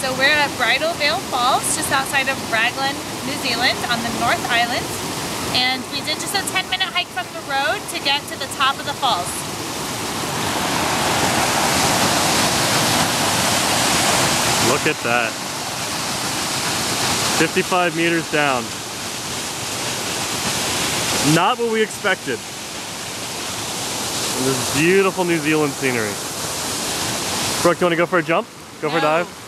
so we're at Bridal Veil Falls, just outside of Raglan, New Zealand, on the North Island. And we did just a 10 minute hike from the road to get to the top of the falls. Look at that. 55 meters down. Not what we expected. And this beautiful New Zealand scenery. Brooke, you want to go for a jump? Go for a dive?